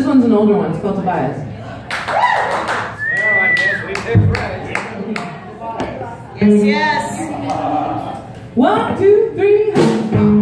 this one's an older one. It's called Tobias. Well, I guess we did right. Yes, yes. One, two, three.